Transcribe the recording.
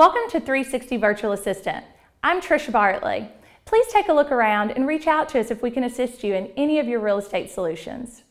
Welcome to 360 Virtual Assistant. I'm Trisha Bartley. Please take a look around and reach out to us if we can assist you in any of your real estate solutions.